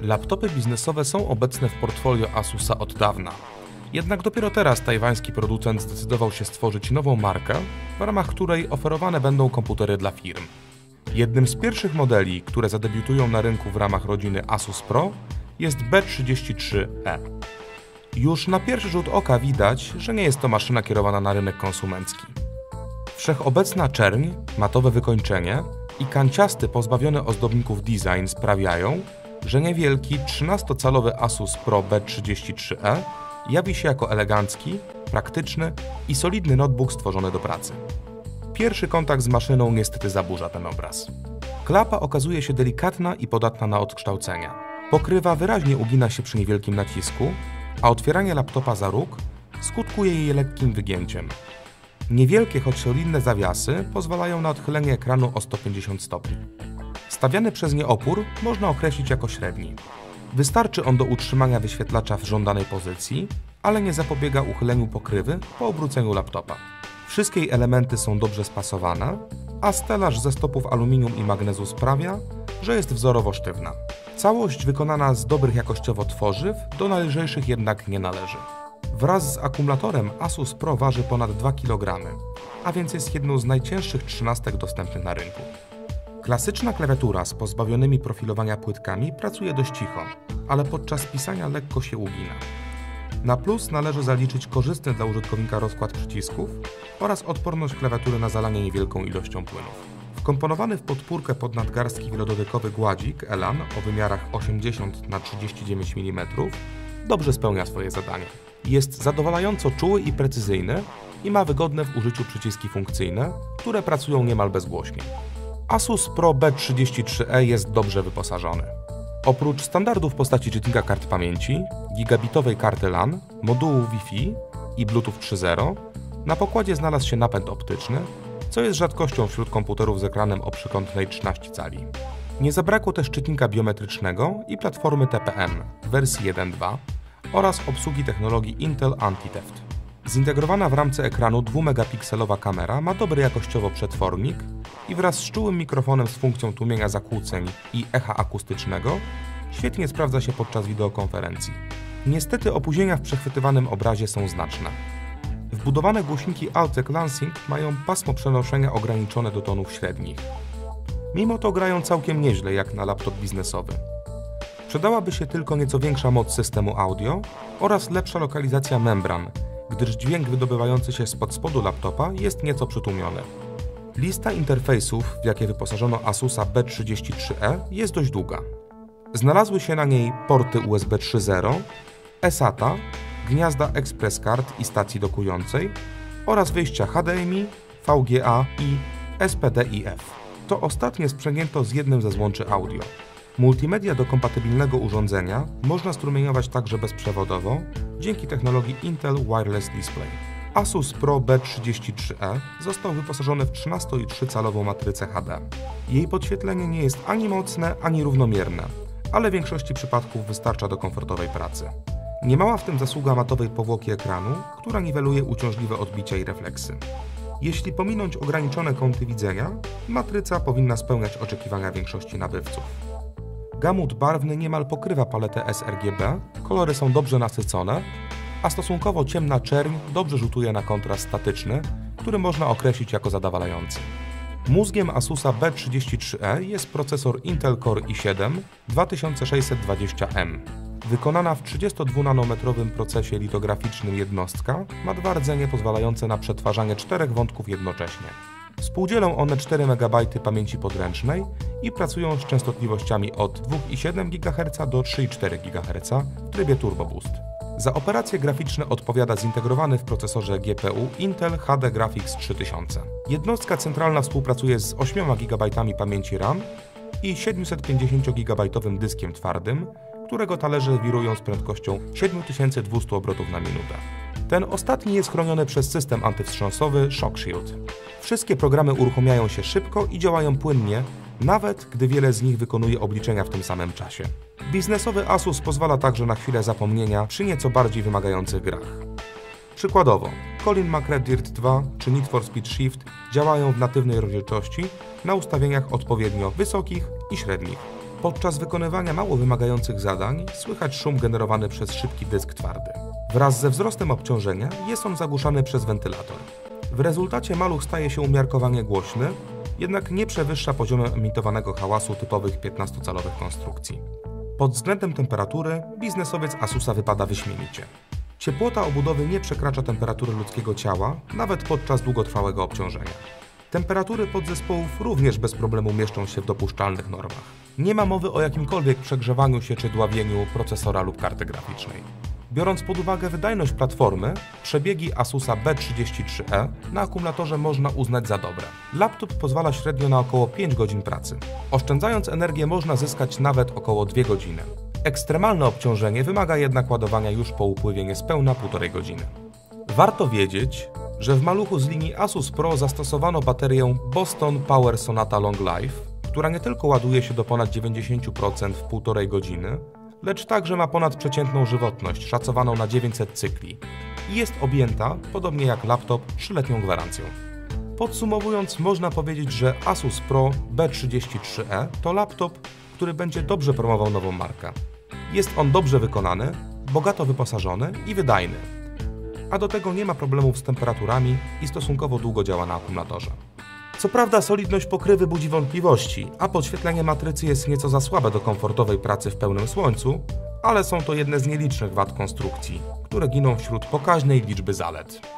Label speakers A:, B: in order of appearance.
A: Laptopy biznesowe są obecne w portfolio Asusa od dawna. Jednak dopiero teraz tajwański producent zdecydował się stworzyć nową markę, w ramach której oferowane będą komputery dla firm. Jednym z pierwszych modeli, które zadebiutują na rynku w ramach rodziny Asus Pro jest B33E. Już na pierwszy rzut oka widać, że nie jest to maszyna kierowana na rynek konsumencki. Wszechobecna czerń, matowe wykończenie i kanciasty pozbawiony ozdobników design sprawiają, że niewielki 13-calowy Asus Pro B33e jawi się jako elegancki, praktyczny i solidny notebook stworzony do pracy. Pierwszy kontakt z maszyną niestety zaburza ten obraz. Klapa okazuje się delikatna i podatna na odkształcenia. Pokrywa wyraźnie ugina się przy niewielkim nacisku, a otwieranie laptopa za róg skutkuje jej lekkim wygięciem. Niewielkie, choć solidne zawiasy pozwalają na odchylenie ekranu o 150 stopni. Stawiany przez nie opór można określić jako średni. Wystarczy on do utrzymania wyświetlacza w żądanej pozycji, ale nie zapobiega uchyleniu pokrywy po obróceniu laptopa. Wszystkie jej elementy są dobrze spasowane, a stelaż ze stopów aluminium i magnezu sprawia, że jest wzorowo sztywna. Całość wykonana z dobrych jakościowo tworzyw, do nalżejszych jednak nie należy. Wraz z akumulatorem Asus Pro waży ponad 2 kg, a więc jest jedną z najcięższych trzynastek dostępnych na rynku. Klasyczna klawiatura z pozbawionymi profilowania płytkami pracuje dość cicho, ale podczas pisania lekko się ugina. Na plus należy zaliczyć korzystny dla użytkownika rozkład przycisków oraz odporność klawiatury na zalanie niewielką ilością płynów. Wkomponowany w podpórkę pod nadgarstki wielodotykowy gładzik Elan o wymiarach 80 na 39 mm dobrze spełnia swoje zadanie. Jest zadowalająco czuły i precyzyjny i ma wygodne w użyciu przyciski funkcyjne, które pracują niemal bezgłośnie. Asus Pro B33e jest dobrze wyposażony. Oprócz standardów w postaci czytnika kart pamięci, gigabitowej karty LAN, modułu Wi-Fi i Bluetooth 3.0, na pokładzie znalazł się napęd optyczny, co jest rzadkością wśród komputerów z ekranem o przykątnej 13 cali. Nie zabrakło też czytnika biometrycznego i platformy TPM w wersji 1.2 oraz obsługi technologii Intel Anti-Theft. Zintegrowana w ramce ekranu 2-megapikselowa kamera ma dobry jakościowo przetwornik i wraz z czułym mikrofonem z funkcją tłumienia zakłóceń i echa akustycznego świetnie sprawdza się podczas wideokonferencji. Niestety opóźnienia w przechwytywanym obrazie są znaczne. Wbudowane głośniki Altec Lansing mają pasmo przenoszenia ograniczone do tonów średnich. Mimo to grają całkiem nieźle jak na laptop biznesowy. Przydałaby się tylko nieco większa moc systemu audio oraz lepsza lokalizacja membran, gdyż dźwięk wydobywający się spod spodu laptopa jest nieco przytłumiony. Lista interfejsów, w jakie wyposażono Asusa B33e jest dość długa. Znalazły się na niej porty USB 3.0, eSATA, gniazda Express Card i stacji dokującej oraz wyjścia HDMI, VGA i SPDIF. To ostatnie sprzęgnięto z jednym ze złączy audio. Multimedia do kompatybilnego urządzenia można strumieniować także bezprzewodowo dzięki technologii Intel Wireless Display. Asus Pro B33e został wyposażony w 13,3-calową matrycę HD. Jej podświetlenie nie jest ani mocne, ani równomierne, ale w większości przypadków wystarcza do komfortowej pracy. Niemała w tym zasługa matowej powłoki ekranu, która niweluje uciążliwe odbicia i refleksy. Jeśli pominąć ograniczone kąty widzenia, matryca powinna spełniać oczekiwania większości nabywców. Gamut barwny niemal pokrywa paletę sRGB, kolory są dobrze nasycone, a stosunkowo ciemna czerń dobrze rzutuje na kontrast statyczny, który można określić jako zadowalający. Mózgiem Asusa B33E jest procesor Intel Core i7 2620M. Wykonana w 32-nanometrowym procesie litograficznym jednostka ma dwa rdzenie pozwalające na przetwarzanie czterech wątków jednocześnie. Współdzielą one 4 MB pamięci podręcznej i pracują z częstotliwościami od 2,7 GHz do 3,4 GHz w trybie Turbo Boost. Za operacje graficzne odpowiada zintegrowany w procesorze GPU Intel HD Graphics 3000. Jednostka centralna współpracuje z 8 GB pamięci RAM i 750 GB dyskiem twardym, którego talerze wirują z prędkością 7200 obrotów na minutę. Ten ostatni jest chroniony przez system antywstrząsowy Shock Shield. Wszystkie programy uruchamiają się szybko i działają płynnie, nawet gdy wiele z nich wykonuje obliczenia w tym samym czasie. Biznesowy Asus pozwala także na chwilę zapomnienia przy nieco bardziej wymagających grach. Przykładowo, Colin McRae Dirt 2 czy Need for Speed Shift działają w natywnej rozdzielczości na ustawieniach odpowiednio wysokich i średnich. Podczas wykonywania mało wymagających zadań słychać szum generowany przez szybki dysk twardy. Wraz ze wzrostem obciążenia jest on zagłuszany przez wentylator. W rezultacie maluch staje się umiarkowanie głośny, jednak nie przewyższa poziomu emitowanego hałasu typowych 15-calowych konstrukcji. Pod względem temperatury biznesowiec Asusa wypada wyśmienicie. Ciepłota obudowy nie przekracza temperatury ludzkiego ciała, nawet podczas długotrwałego obciążenia. Temperatury podzespołów również bez problemu mieszczą się w dopuszczalnych normach. Nie ma mowy o jakimkolwiek przegrzewaniu się czy dławieniu procesora lub karty graficznej. Biorąc pod uwagę wydajność platformy, przebiegi Asusa B33E na akumulatorze można uznać za dobre. Laptop pozwala średnio na około 5 godzin pracy. Oszczędzając energię można zyskać nawet około 2 godziny. Ekstremalne obciążenie wymaga jednak ładowania już po upływie niespełna 1,5 godziny. Warto wiedzieć, że w maluchu z linii Asus Pro zastosowano baterię Boston Power Sonata Long Life, która nie tylko ładuje się do ponad 90% w 1,5 godziny, lecz także ma ponadprzeciętną żywotność szacowaną na 900 cykli i jest objęta, podobnie jak laptop, 3-letnią gwarancją. Podsumowując, można powiedzieć, że Asus Pro B33e to laptop, który będzie dobrze promował nową markę. Jest on dobrze wykonany, bogato wyposażony i wydajny, a do tego nie ma problemów z temperaturami i stosunkowo długo działa na akumulatorze. Co prawda solidność pokrywy budzi wątpliwości, a podświetlenie matrycy jest nieco za słabe do komfortowej pracy w pełnym słońcu, ale są to jedne z nielicznych wad konstrukcji, które giną wśród pokaźnej liczby zalet.